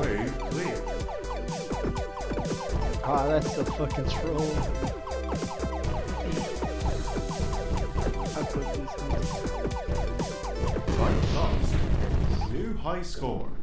way clear. Ah, that's the fucking troll. I put this New high score.